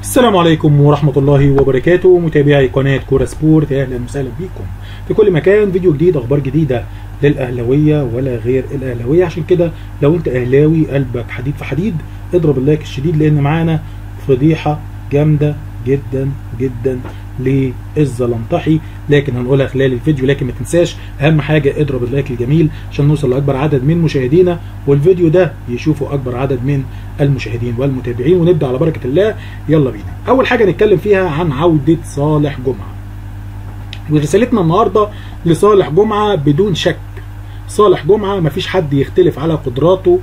السلام عليكم ورحمة الله وبركاته. متابعي قناة كورة سبورت أهلا وسهلا بكم في كل مكان فيديو جديد أخبار جديدة للأهلاوية ولا غير الأهلاوية. عشان كده لو أنت أهلاوي قلبك حديد في حديد اضرب ال like الشديد لأن معانا فضيحة جامدة جدا جدا. للزلنطحي لكن هنقولها خلال الفيديو لكن ما تنساش أهم حاجة اضرب ال like الجميل عشان نوصل لأكبر عدد من مشاهدينا والفيديو ده يشوفه أكبر عدد من المشاهدين والمتابعين. ونبدأ على بركة الله. يلا بينا. أول حاجة نتكلم فيها عن عودة صالح جمعة. ورسالتنا النهارده لصالح جمعة بدون شك. صالح جمعة مفيش حد يختلف على قدراته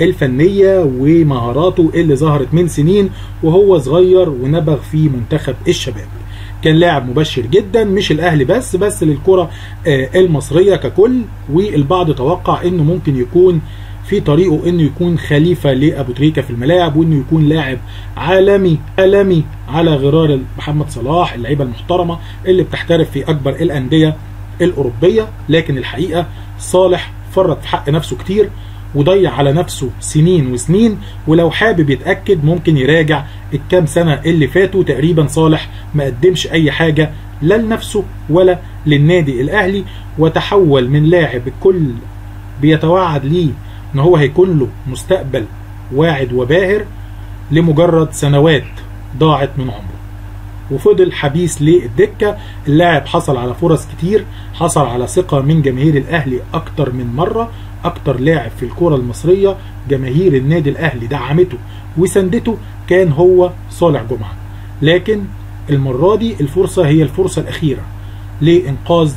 الفنية ومهاراته اللي ظهرت من سنين وهو صغير ونبغ في منتخب الشباب. كان لاعب مبشر جدا مش الأهلي بس بس للكرة المصرية ككل. والبعض توقع إنه ممكن يكون في طريقه إنه يكون خليفة لأبو تريكة في الملاعب وإنه يكون لاعب عالمي عالمي على غرار محمد صلاح اللعيبة المحترمة اللي بتحترف في أكبر الأندية الأوروبية. لكن الحقيقة صالح فرط في حق نفسه كتير. وضيع على نفسه سنين وسنين ولو حابب يتأكد ممكن يراجع الكام سنة اللي فاتوا. تقريبا صالح ما قدمش أي حاجة لا لنفسه ولا للنادي الأهلي وتحول من لاعب الكل بيتوعد ليه إن هو هيكون له مستقبل واعد وباهر لمجرد سنوات ضاعت من عمره. وفضل حبيس للدكة. اللاعب حصل على فرص كتير حصل على ثقة من جماهير الأهلي أكتر من مرة. أكتر لاعب في الكرة المصرية جماهير النادي الأهلي دعمته وسندته كان هو صالح جمعة. لكن المرة دي الفرصة هي الفرصة الأخيرة لإنقاذ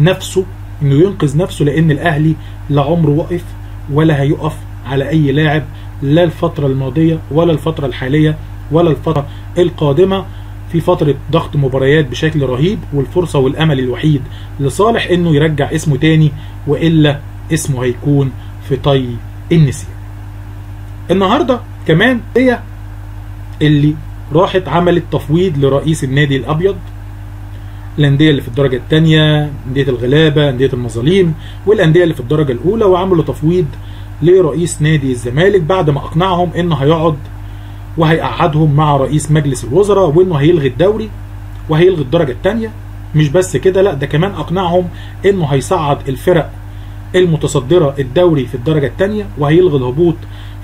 نفسه إنه ينقذ نفسه لأن الأهلي لا عمره وقف ولا هيقف على أي لاعب لا الفترة الماضية ولا الفترة الحالية ولا الفترة القادمة في فترة ضغط مباريات بشكل رهيب والفرصة والأمل الوحيد لصالح إنه يرجع اسمه تاني وإلا اسمه هيكون في طي النسيان. النهاردة كمان هي اللي راحت عملت تفويض لرئيس النادي الأبيض الأندية اللي في الدرجة الثانية أندية الغلابة أندية المظاليم والأندية اللي في الدرجة الأولى وعملوا تفويض لرئيس نادي الزمالك بعد ما أقنعهم إنه هيقعد وهيقعدهم مع رئيس مجلس الوزراء وإنه هيلغي الدوري وهيلغي الدرجة الثانية مش بس كده لأ ده كمان أقنعهم إنه هيصعد الفرق المتصدرة الدوري في الدرجة الثانية وهيلغي الهبوط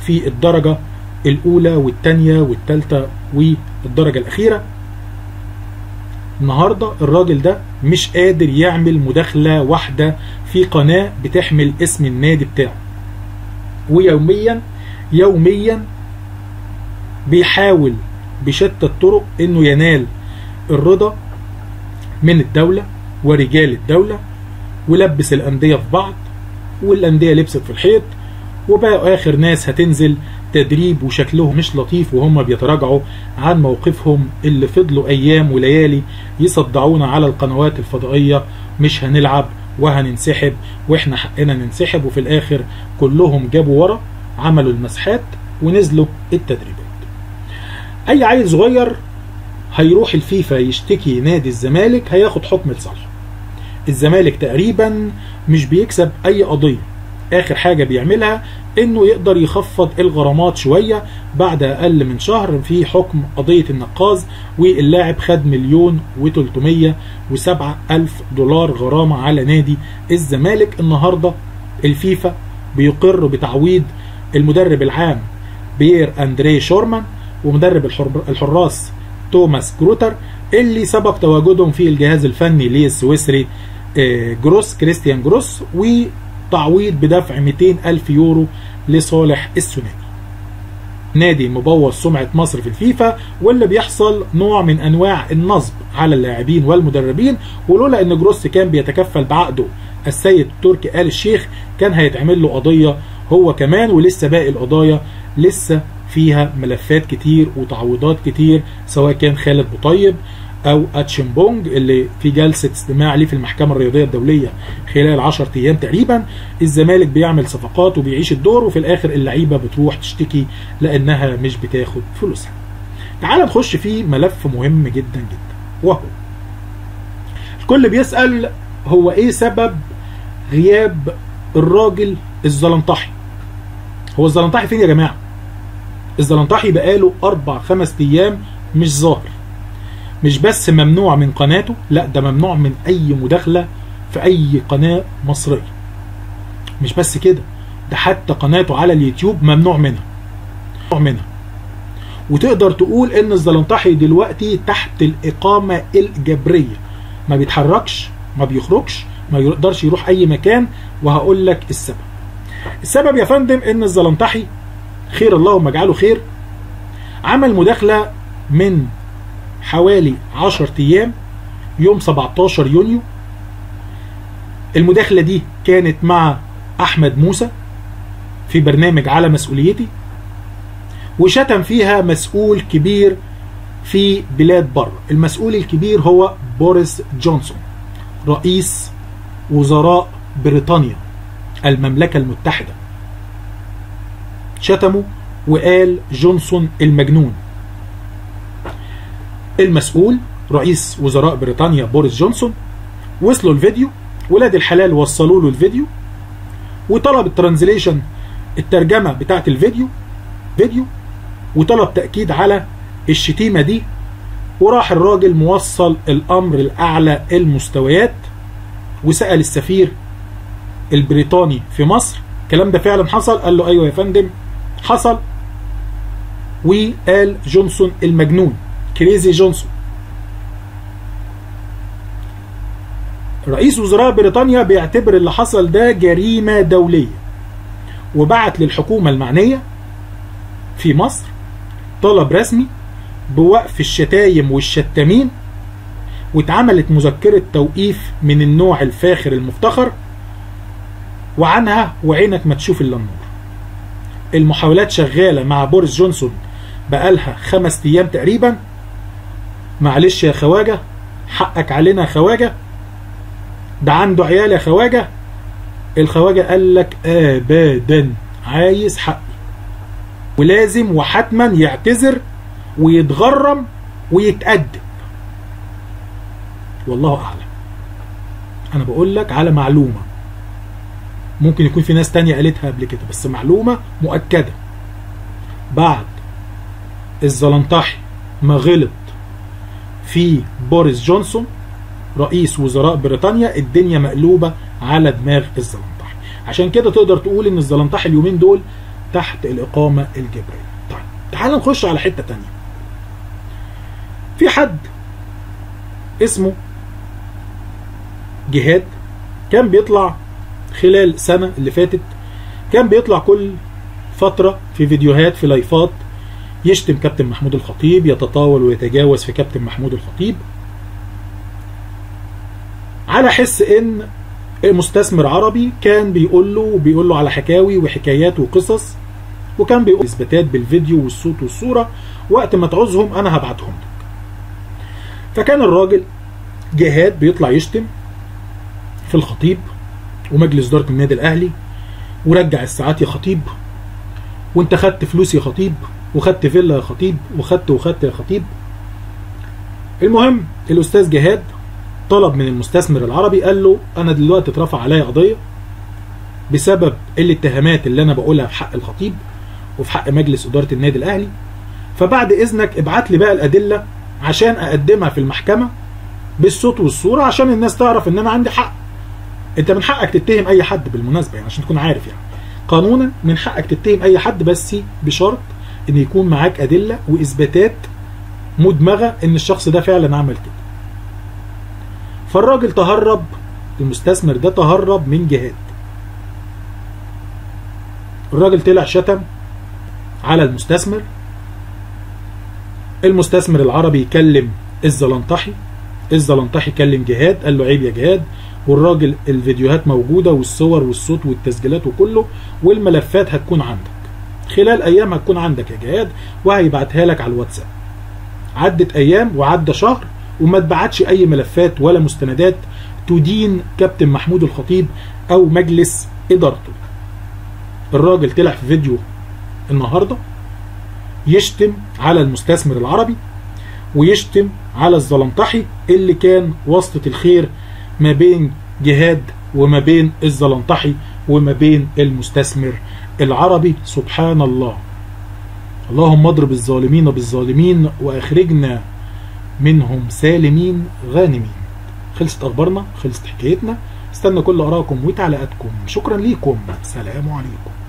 في الدرجة الأولى والثانية والثالثة والدرجة الأخيرة. النهاردة الراجل ده مش قادر يعمل مداخلة واحدة في قناة بتحمل اسم النادي بتاعه. ويوميا يوميا بيحاول بشتى الطرق إنه ينال الرضا من الدولة ورجال الدولة ولبس الأندية في بعض والأندية لبست في الحيط وبقوا آخر ناس هتنزل تدريب وشكلهم مش لطيف وهم بيتراجعوا عن موقفهم اللي فضلوا أيام وليالي يصدعونا على القنوات الفضائية مش هنلعب وهننسحب وإحنا حقنا ننسحب وفي الآخر كلهم جابوا ورا عملوا المسحات ونزلوا التدريبات. أي عيل صغير هيروح الفيفا يشتكي نادي الزمالك هياخد حكم لصالحه. الزمالك تقريبا مش بيكسب أي قضية. آخر حاجة بيعملها إنه يقدر يخفض الغرامات شوية. بعد أقل من شهر في حكم قضية النقاز واللاعب خد مليون وتلتمية وسبعة ألف دولار غرامة على نادي الزمالك. النهاردة الفيفا بيقر بتعويض المدرب العام بيير اندري شورمان ومدرب الحراس توماس كروتر اللي سبق تواجدهم في الجهاز الفني للسويسري جروس كريستيان جروس وتعويض بدفع 200 ألف يورو لصالح السناني نادي مبوظ سمعة مصر في الفيفا واللي بيحصل نوع من أنواع النصب على اللاعبين والمدربين ولولا أن جروس كان بيتكفل بعقده السيد تركي آل الشيخ كان هيتعمل له قضية هو كمان ولسه باقي القضايا لسه فيها ملفات كتير وتعويضات كتير سواء كان خالد بوطيب أو أتشيمبونج اللي في جلسة استماع ليه في المحكمة الرياضية الدولية خلال 10 أيام تقريبا. الزمالك بيعمل صفقات وبيعيش الدور وفي الآخر اللعيبة بتروح تشتكي لأنها مش بتاخد فلوسها. تعال نخش في ملف مهم جدا جدا وهو الكل بيسأل هو إيه سبب غياب الراجل الزلنطحي؟ هو الزلنطحي فين يا جماعة؟ الزلنطحي بقاله أربع خمس أيام مش ظاهر. مش بس ممنوع من قناته لا ده ممنوع من أي مداخلة في أي قناة مصرية. مش بس كده ده حتى قناته على اليوتيوب ممنوع منها. ممنوع منها. وتقدر تقول إن الزلنطحي دلوقتي تحت الإقامة الجبرية. ما بيتحركش ما بيخرجش ما يقدرش يروح أي مكان وهقول لك السبب. السبب يا فندم إن الزلنطحي خير اللهم اجعله خير. عمل مداخلة من حوالي 10 أيام يوم 17 يونيو. المداخلة دي كانت مع أحمد موسى في برنامج على مسؤوليتي وشتم فيها مسؤول كبير في بلاد بره. المسؤول الكبير هو بوريس جونسون رئيس وزراء بريطانيا المملكة المتحدة. شتمه وقال جونسون المجنون. المسؤول رئيس وزراء بريطانيا بوريس جونسون وصلوا الفيديو ولاد الحلال وصلوا له الفيديو وطلب ال translation الترجمة بتاعت الفيديو فيديو وطلب تأكيد على الشتيمة دي وراح الراجل موصل الأمر لأعلى المستويات وسأل السفير البريطاني في مصر الكلام ده فعلا حصل؟ قال له أيوة يا فندم حصل. وقال جونسون المجنون. crazy جونسون. رئيس وزراء بريطانيا بيعتبر اللي حصل ده جريمة دولية. وبعت للحكومة المعنية في مصر طلب رسمي بوقف الشتايم والشتامين واتعملت مذكرة توقيف من النوع الفاخر المفتخر وعنها وعينك ما تشوف إلا النور. المحاولات شغالة مع بوريس جونسون بقالها خمس أيام تقريبا. معلش يا خواجة حقك علينا يا خواجة. ده عنده عيال يا خواجة. الخواجة قال لك ابدا عايز حقي. ولازم وحتما يعتذر ويتغرم ويتأدب والله أعلم. أنا بقول لك على معلومة. ممكن يكون في ناس تانية قالتها قبل كده بس معلومة مؤكدة. بعد الزلنطحي ما غلط في بوريس جونسون رئيس وزراء بريطانيا الدنيا مقلوبة على دماغ الزلنطحي عشان كده تقدر تقول إن الزلنطحي اليومين دول تحت الإقامة الجبرية. طيب تعال نخش على حتة تانية. في حد اسمه جهاد كان بيطلع خلال سنة اللي فاتت كان بيطلع كل فترة في فيديوهات في لايفات يشتم كابتن محمود الخطيب يتطاول ويتجاوز في كابتن محمود الخطيب على حس إن مستثمر عربي كان بيقول له وبيقول له على حكاوي وحكايات وقصص وكان بيقول إثباتات بالفيديو والصوت والصورة وقت ما تعوزهم أنا هبعتهم لك. فكان الراجل جهاد بيطلع يشتم في الخطيب ومجلس إدارة النادي الأهلي ورجع الساعات يا خطيب وأنت خدت فلوس يا خطيب وخدت فيلا يا خطيب وخدت وخدت يا خطيب. المهم الأستاذ جهاد طلب من المستثمر العربي قال له أنا دلوقتي اترفع عليا قضية بسبب الاتهامات اللي أنا بقولها في حق الخطيب وفي حق مجلس إدارة النادي الأهلي. فبعد إذنك ابعت لي بقى الأدلة عشان أقدمها في المحكمة بالصوت والصورة عشان الناس تعرف إن أنا عندي حق. انت من حقك تتهم اي حد بالمناسبة يعني عشان تكون عارف يعني. قانونا من حقك تتهم اي حد بس بشرط ان يكون معاك ادلة واثباتات مدمغة ان الشخص ده فعلا عمل كده. فالراجل تهرب المستثمر ده تهرب من جهاد. الراجل طلع شتم على المستثمر. المستثمر العربي يكلم الزلنطحي. الزلنطحي كلم جهاد قال له عيب يا جهاد. والراجل الفيديوهات موجودة والصور والصوت والتسجيلات وكله والملفات هتكون عندك. خلال أيام هتكون عندك يا جهاد وهيبعتها لك على الواتساب. عدت أيام وعدى شهر وما اتبعتش أي ملفات ولا مستندات تدين كابتن محمود الخطيب أو مجلس إدارته. الراجل طلع في فيديو النهارده يشتم على المستثمر العربي ويشتم على الزلنطحي اللي كان واسطة الخير ما بين جهاد وما بين الزلنطحي وما بين المستثمر العربي سبحان الله. اللهم اضرب الظالمين بالظالمين وأخرجنا منهم سالمين غانمين. خلصت أخبارنا خلصت حكايتنا. استنى كل ارائكم وتعليقاتكم. شكرا ليكم. سلام عليكم.